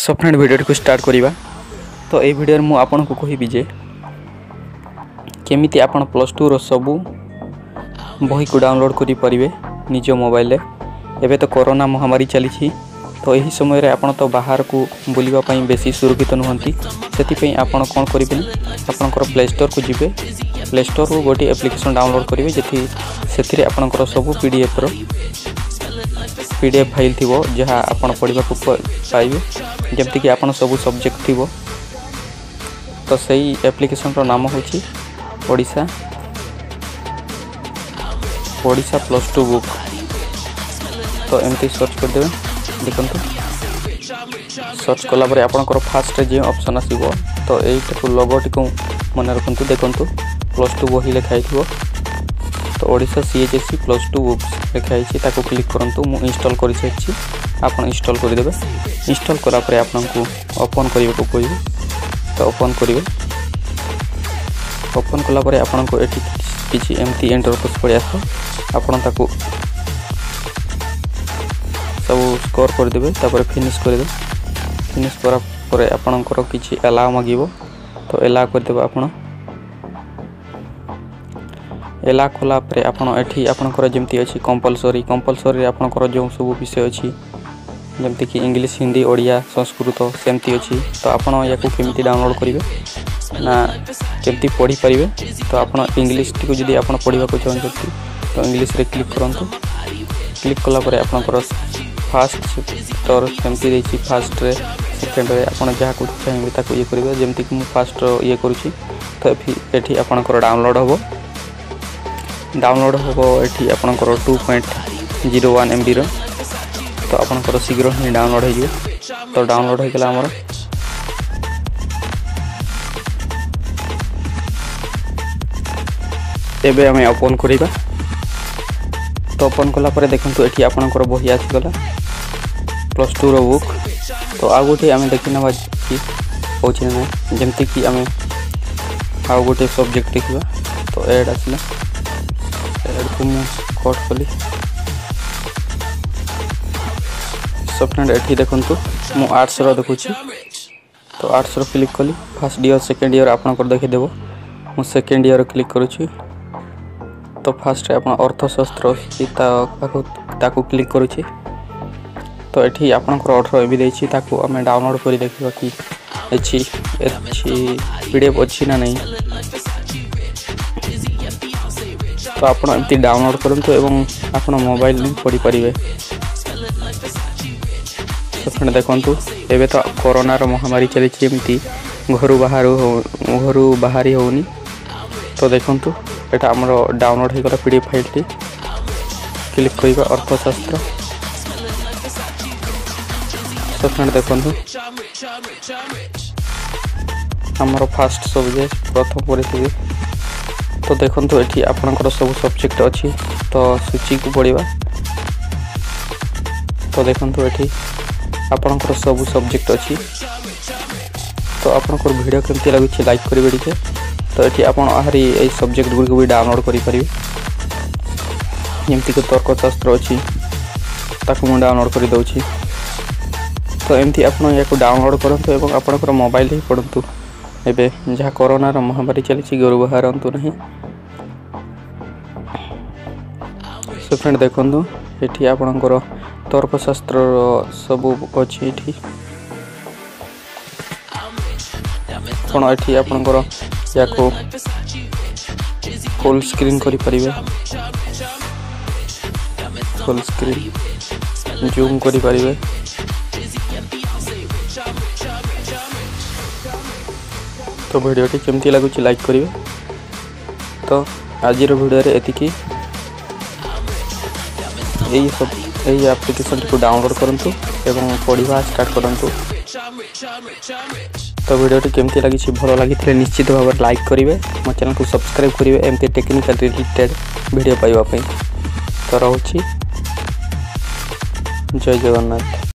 so friend ভিডিওটি start করা তো এই ভিডিওরে মু আপনার কহবি যে কেমিতি আপনার প্লস টুর সবু বইকু ডাউনলোড করে পারে নিজ মোবাইলে এবে তো করোনা মহামারী চালছি তো এই সময় আপনার তো বাহারকু বুলবা বেশি সুরক্ষিত নুহতি সেপাই আপনার কম করবে আপনার প্লে স্টোর কু যাবে প্লে স্টোর গোটি আপ্লিকেসন ডাউনলোড করবে যেটি সেতিরে আপনার সবু পিডিএফ র পিডিএফ ফাইল থিব যা আপনার পড়া পাইবে ଯେମିତିକି ଆପଣ ସବୁ ସବଜେକ୍ଟ ଥିବ ତ ସେଇ ଆପ୍ଲିକେସନ୍ର ନାମ ହେଉଛି Odisha Odisha plus two book ତ ଏମିତି ସର୍ଚ୍ଚ କରିଦେବେ ଦେଖନ୍ତୁ ସର୍ଚ୍ଚ କଲାପରେ ଆପଣଙ୍କର ଫାର୍ଷ୍ଟରେ ଯେଉଁ ଅପସନ୍ ଆସିବ ତ ଏଇଟାକୁ ଲଗଟିକୁ ମନେ ରଖନ୍ତୁ ଦେଖନ୍ତୁ ପ୍ଲସ୍ ଟୁ ବହି ଲେଖା ହେଇଥିବ তো Odisha C S C plus two ଲେଖା ହେଇଛି ତାକୁ କ୍ଲିକ୍ କରନ୍ତୁ ମୁଁ ଇନଷ୍ଟଲ୍ କରିସାରିଛି ଆପଣ ଇନଷ୍ଟଲ୍ କରିଦେବେ ଇନଷ୍ଟଲ୍ କଲା ପରେ ଆପଣଙ୍କୁ ଓପନ୍ କରିବାକୁ ପଡ଼ିବ ତ ଓପନ୍ କରିବେ ଓପନ୍ କଲା ପରେ ଆପଣଙ୍କୁ ଏଠି କିଛି ଏମିତି ଏଣ୍ଟରପୋସ୍ ପଳେଇ ଆସ ଆପଣ ତାକୁ ସବୁ ସ୍କୋର୍ କରିଦେବେ ତାପରେ ଫିନିଶ୍ କରିଦେବେ ଫିନିଶ୍ କଲା ପରେ ଆପଣଙ୍କର କିଛି ଏଲା ମାଗିବ ତ ଏଲା କରିଦେବେ ଆପଣ ଏଲା ଖୋଲା ପରେ ଆପଣ ଏଠି ଆପଣଙ୍କର ଯେମିତି ଅଛି କମ୍ପଲସରି କମ୍ପଲସରିରେ ଆପଣଙ୍କର ଯେଉଁ ସବୁ ବିଷୟ ଅଛି ଯେମିତିକି ଇଂଲିଶ ହିନ୍ଦୀ ଓଡ଼ିଆ ସଂସ୍କୃତ ସେମିତି ଅଛି ତ ଆପଣ ୟାକୁ କେମିତି ଡାଉନଲୋଡ଼୍ କରିବେ ନା କେମିତି ପଢ଼ିପାରିବେ ତ ଆପଣ ଇଂଲିଶଟିକୁ ଯଦି ଆପଣ ପଢ଼ିବାକୁ ଚାହୁଁଛନ୍ତି ତ ଇଂଲିଶରେ କ୍ଲିକ୍ କରନ୍ତୁ କ୍ଲିକ୍ କଲା ପରେ ଆପଣଙ୍କର ଫାଷ୍ଟ ସେକ୍ଟର ସେମିତି ଦେଇଛି ଫାଷ୍ଟରେ ସେକେଣ୍ଡରେ ଆପଣ ଯାହାକୁ ଚାହିଁବେ ତାକୁ ଇଏ କରିବେ ଯେମିତିକି ମୁଁ ଫାଷ୍ଟ ଇଏ କରୁଛି ତ ଏଠି ଆପଣଙ୍କର ଡାଉନଲୋଡ଼୍ ହେବ ଡାଉନଲୋଡ଼ ହେବ ଏଠି ଆପଣଙ୍କର ଟୁ ପଏଣ୍ଟ ଜିରୋ ୱାନ୍ ଏମ୍ବିର ତ ଆପଣଙ୍କର ଶୀଘ୍ର ହିଁ ଡାଉନଲୋଡ଼ ହେଇଯିବ ତ ଡାଉନଲୋଡ଼ ହେଇଗଲା ଆମର ଏବେ ଆମେ ଓପନ୍ କରିବା ତ ଓପନ୍ କଲା ପରେ ଦେଖନ୍ତୁ ଏଠି ଆପଣଙ୍କର ବହି ଆସିଗଲା ପ୍ଲସ୍ ଟୁର ବୁକ୍ ତ ଆଉ ଗୋଟିଏ ଆମେ ଦେଖିନେବା କି ହେଉଛି ନା ଯେମିତିକି ଆମେ ଆଉ ଗୋଟିଏ ସବଜେକ୍ଟ ଦେଖିବା ତ ଏଡ଼୍ ଆସିଲା এরকম କଟ୍ କଲି ସଫ୍ଟୱେୟାର ଏଠି ଦେଖନ୍ତୁ ମୁଁ ଆର୍ଟ୍ସର ଦେଖୁଛି ତ ଆର୍ଟ୍ସର କ୍ଲିକ୍ କଲି ଫାର୍ଷ୍ଟ ଇୟର୍ ସେକେଣ୍ଡ ଇୟର୍ ଆପଣଙ୍କର ଦେଖେଇଦେବ ମୁଁ ସେକେଣ୍ଡ ଇୟର୍ କ୍ଲିକ୍ କରୁଛି ତ ଫାର୍ଷ୍ଟ ଆପଣ ଅର୍ଥଶାସ୍ତ୍ର ଅଛି ତାକୁ ତାକୁ କ୍ଲିକ୍ କରୁଛି ତ ଏଠି ଆପଣଙ୍କର ଅର୍ଡ଼ର ଏବେ ଦେଇଛି ତାକୁ ଆମେ ଡାଉନଲୋଡ଼ କରି ଦେଖିବା କି ଅଛି ଅଛି ପି ଡି ଏଫ୍ ଅଛି ନା ନାହିଁ ତ ଆପଣ ଏମିତି ଡାଉନଲୋଡ଼୍ କରନ୍ତୁ ଏବଂ ଆପଣ ମୋବାଇଲରୁ ପଢ଼ିପାରିବେ ଆପଣ ଦେଖନ୍ତୁ ଏବେ ତ କରୋନାର ମହାମାରୀ ଚାଲିଛି ଏମିତି ଘରୁ ବାହାରୁ ଘରୁ ବାହାରି ହେଉନି ତ ଦେଖନ୍ତୁ ଏଇଟା ଆମର ଡାଉନଲୋଡ଼୍ ହୋଇଗଲା ପି ଡି ଏଫ୍ ଫାଇଲ୍ଟି କ୍ଲିକ୍ କରିବା ଅର୍ଥଶାସ୍ତ୍ର ତ ଫ୍ରେଣ୍ଡ ଦେଖନ୍ତୁ ଆମର ଫାର୍ଷ୍ଟ ସବଜେକ୍ଟ ପ୍ରଥମ ପରିସ୍ଥିତି ତ ଦେଖନ୍ତୁ ଏଠି ଆପଣଙ୍କର ସବୁ ସବଜେକ୍ଟ ଅଛି ତ ସୂଚୀକୁ ପଢ଼ିବା ତ ଦେଖନ୍ତୁ ଏଠି ଆପଣଙ୍କର ସବୁ ସବଜେକ୍ଟ ଅଛି ତ ଆପଣଙ୍କର ଭିଡ଼ିଓ କେମିତି ଲାଗୁଛି ଲାଇକ୍ କରିବେ ଟିକେ ତ ଏଠି ଆପଣ ଆହୁରି ଏଇ ସବଜେକ୍ଟ ଗୁଡ଼ିକୁ ବି ଡାଉନଲୋଡ଼ କରିପାରିବେ ଯେମିତିକି ତର୍କଶାସ୍ତ୍ର ଅଛି ତାକୁ ମୁଁ ଡାଉନଲୋଡ଼ କରିଦେଉଛି ତ ଏମିତି ଆପଣ ୟାକୁ ଡାଉନଲୋଡ଼ କରନ୍ତୁ ଏବଂ ଆପଣଙ୍କର ମୋବାଇଲ ହିଁ ପଢ଼ନ୍ତୁ एवं जहाँ करोनार महामारी चली गोर बाहर ना तो फ्रेंड देखु ये आपणकर तर्कशास्त्र सब अच्छे कौन ये फुल स्क्रीन करूम करें তো ভিডিওটি কেমতি লাগুছি লাইক করবে তো আজির ভিডিওরে এতিকি এই সব এই আপ্লিকেশনটিকে ডাউনলোড করন্তু এবং পড়া স্টার্ট করন্তু তো ভিডিওটি কেমতি লাগিছি ভালো লাগিলে নিশ্চিত ভাবে লাইক করবে মো চ্যানেলকে সবসক্রাইব করবে এমতি টেকনিক্যাল রিলেটেড ভিডিও পাইবা পাই তো রহুছি জয় জগন্নাথ